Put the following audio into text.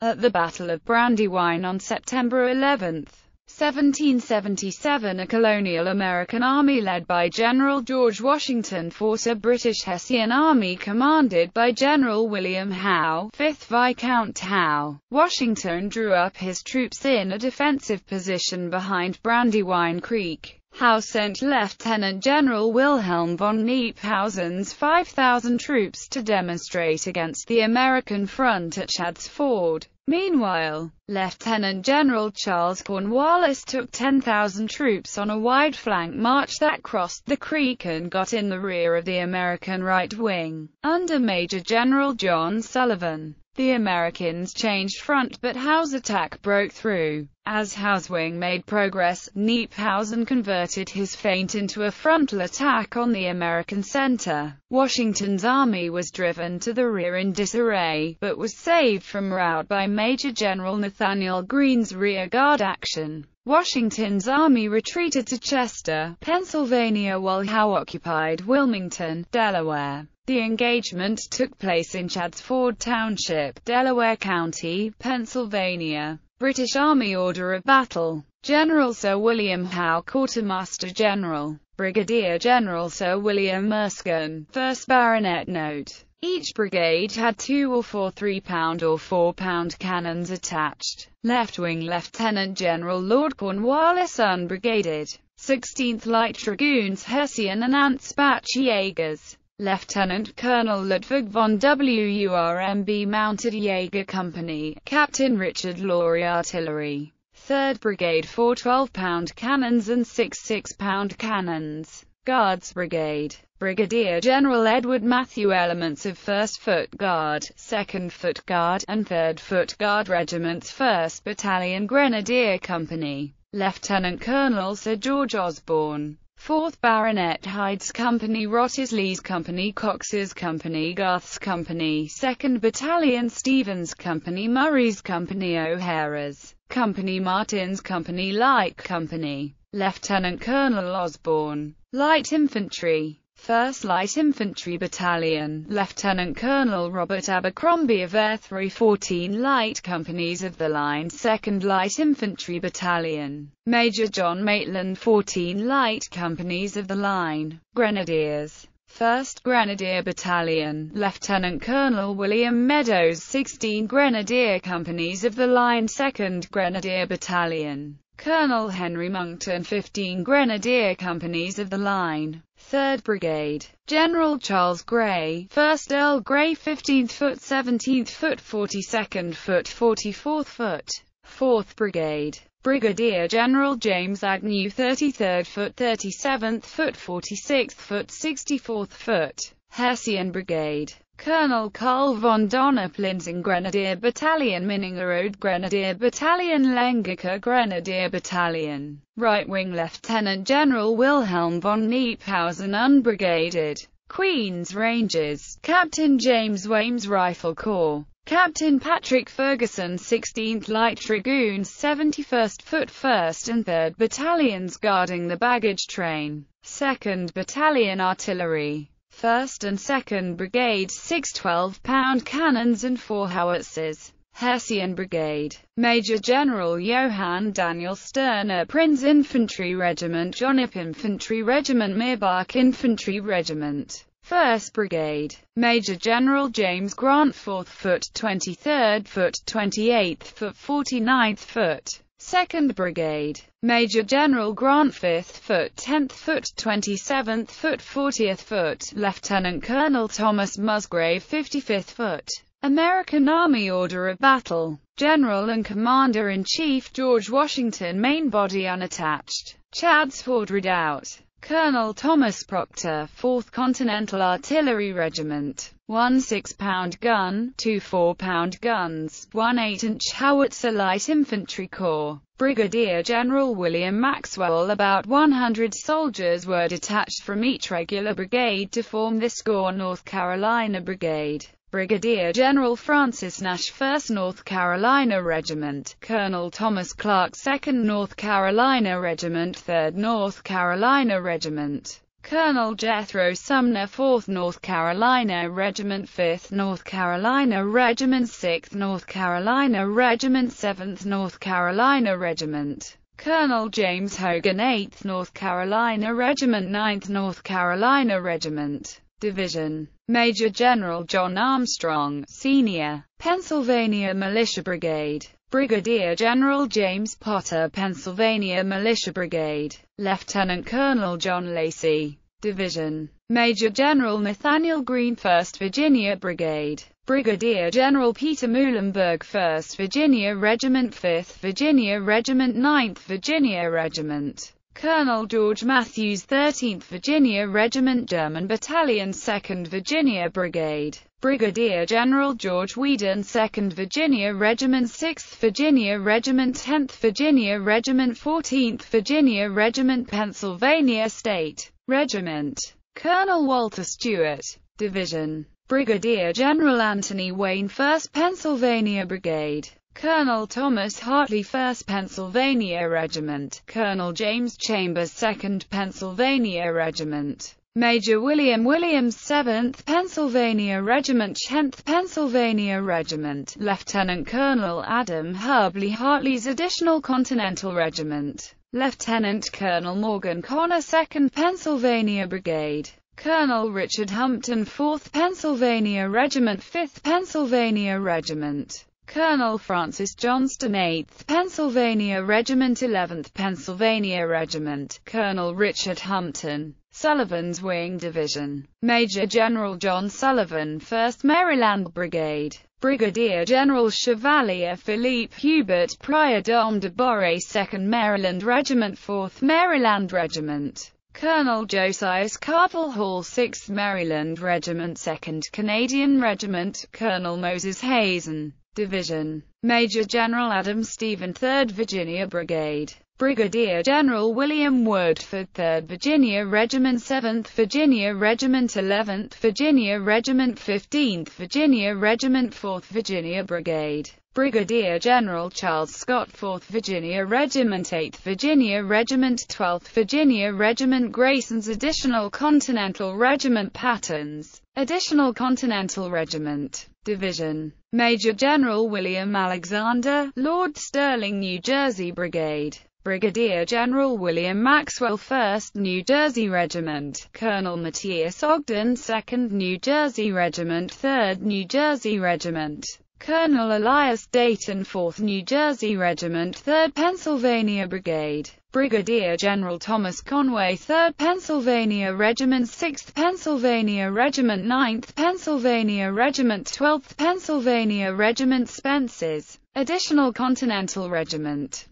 At the Battle of Brandywine on September 11, 1777 a colonial American army led by General George Washington fought a British Hessian army commanded by General William Howe, 5th Viscount Howe. Washington drew up his troops in a defensive position behind Brandywine Creek. Howe sent Lieutenant General Wilhelm von Kniphausen's 5,000 troops to demonstrate against the American front at Chadds Ford. Meanwhile, Lieutenant General Charles Cornwallis took 10,000 troops on a wide flank march that crossed the creek and got in the rear of the American right wing, under Major General John Sullivan. The Americans changed front but Howe's attack broke through. As Howe's wing made progress, Kniphausen converted his feint into a frontal attack on the American center. Washington's army was driven to the rear in disarray, but was saved from rout by Major General Nathanael Greene's rearguard action. Washington's army retreated to Chester, Pennsylvania while Howe occupied Wilmington, Delaware. The engagement took place in Chadds Ford Township, Delaware County, Pennsylvania. British Army Order of Battle. General Sir William Howe Quartermaster General. Brigadier General Sir William Erskine, 1st Baronet Note. Each brigade had two or four 3-pound or 4-pound cannons attached. Left wing Lieutenant General Lord Cornwallis unbrigaded. 16th Light Dragoons Hessian and Ansbach Jaegers. Lieutenant Colonel Ludwig von WURMB Mounted Jaeger Company, Captain Richard Laurie Artillery, 3rd Brigade 4 12-pound cannons and 6 6-pound cannons, Guards Brigade, Brigadier General Edward Matthew elements of 1st Foot Guard, 2nd Foot Guard, and 3rd Foot Guard Regiments 1st Battalion Grenadier Company, Lieutenant Colonel Sir George Osborne. 4th Baronet Hyde's Company Wrottesley's Company Cox's Company Garth's Company 2nd Battalion Stevens Company Murray's Company O'Hara's Company Martin's Company Light Company Lieutenant Colonel Osborne Light Infantry 1st Light Infantry Battalion, Lieutenant Colonel Robert Abercromby of Airthrey 14 Light Companies of the Line 2nd Light Infantry Battalion, Major John Maitland 14 Light Companies of the Line, Grenadiers. 1st Grenadier Battalion, Lieutenant Colonel William Medows 16 Grenadier Companies of the Line 2nd Grenadier Battalion, Colonel Henry Monckton 15 Grenadier Companies of the Line, 3rd Brigade, General Charles Grey, 1st Earl Grey 15th Foot 17th Foot 42nd Foot 44th Foot, 4th Brigade, Brigadier General James Agnew 33rd Foot 37th Foot 46th Foot 64th Foot, Hessian Brigade, Colonel Carl von Donner-Plinzing Grenadier Battalion Minnigerode Grenadier Battalion Lengerke Grenadier Battalion, Right-Wing Lieutenant General Wilhelm von Kniphausen Unbrigaded, Queen's Rangers, Captain James Wemyss Rifle Corps, Captain Patrick Ferguson 16th Light Dragoons 71st Foot 1st and 3rd Battalions guarding the baggage train, 2nd Battalion Artillery. 1st and 2nd Brigade 6 12-pound cannons and 4 howitzers. Hessian Brigade, Major General Johann Daniel Sterner Prinz Infantry Regiment Donop Infantry Regiment Mirbach Infantry Regiment. 1st Brigade, Major General James Grant 4th Foot 23rd Foot 28th Foot 49th Foot 2nd Brigade, Major General Grant 5th Foot 10th Foot 27th Foot 40th Foot, Lieutenant Colonel Thomas Musgrave 55th Foot, American Army Order of Battle, General and Commander-in-Chief George Washington Main Body Unattached, Chadds Ford Redoubt, Colonel Thomas Proctor, 4th Continental Artillery Regiment, 1 6-pound gun, 2 4-pound guns, 1 8-inch howitzer light infantry corps, Brigadier General William Maxwell About 100 soldiers were detached from each regular brigade to form the SCOR North Carolina Brigade. Brigadier General Francis Nash 1st North Carolina Regiment, Colonel Thomas Clark 2nd North Carolina Regiment 3rd North Carolina Regiment, Colonel Jethro Sumner 4th North Carolina Regiment 5th North Carolina Regiment 6th North Carolina Regiment 7th North Carolina Regiment. Colonel James Hogun 8th North Carolina Regiment 9th North Carolina Regiment Division. Major General John Armstrong, Sr., Pennsylvania Militia Brigade. Brigadier General James Potter Pennsylvania Militia Brigade, Lieutenant Colonel John Lacey, Division, Major General Nathanael Greene 1st Virginia Brigade, Brigadier General Peter Muhlenberg 1st Virginia Regiment 5th Virginia Regiment 9th Virginia Regiment, Colonel George Matthews 13th Virginia Regiment German Battalion 2nd Virginia Brigade, Brigadier General George Weedon 2nd Virginia Regiment 6th Virginia Regiment 10th Virginia Regiment 14th Virginia Regiment Pennsylvania State Regiment. Colonel Walter Stewart Division. Brigadier General Anthony Wayne 1st Pennsylvania Brigade Colonel Thomas Hartley 1st Pennsylvania Regiment. Colonel James Chambers 2nd Pennsylvania Regiment. Major William Williams 7th Pennsylvania Regiment 10th Pennsylvania Regiment, Lieutenant Colonel Adam Hubley Hartley's Additional Continental Regiment, Lieutenant Colonel Morgan Connor 2nd Pennsylvania Brigade, Colonel Richard Humpton 4th Pennsylvania Regiment 5th Pennsylvania Regiment, Colonel Francis Johnston 8th Pennsylvania Regiment 11th Pennsylvania Regiment, Colonel Richard Humpton, Sullivan's Wing Division, Major General John Sullivan 1st Maryland Brigade, Brigadier General Chevalier Philippe Hubert Preudhomme de Borre 2nd Maryland Regiment 4th Maryland Regiment, Colonel Josias Carvil Hall 6th Maryland Regiment 2nd Canadian Regiment, Colonel Moses Hazen, Division, Major General Adam Stephen 3rd Virginia Brigade, Brigadier General William Woodford 3rd Virginia Regiment 7th Virginia Regiment 11th Virginia Regiment 15th Virginia Regiment 4th Virginia Brigade, Brigadier General Charles Scott 4th Virginia Regiment 8th Virginia Regiment 12th Virginia Regiment. Grayson's Additional Continental Regiment Patton's, Additional Continental Regiment, Division, Major General William Alexander, Lord Stirling New Jersey Brigade, Brigadier General William Maxwell 1st New Jersey Regiment, Colonel Matthias Ogden 2nd New Jersey Regiment 3rd New Jersey Regiment, Colonel Elias Dayton 4th New Jersey Regiment 3rd Pennsylvania Brigade, Brigadier General Thomas Conway 3rd Pennsylvania Regiment 6th Pennsylvania Regiment 9th Pennsylvania Regiment 12th Pennsylvania Regiment Spence's Additional Continental Regiment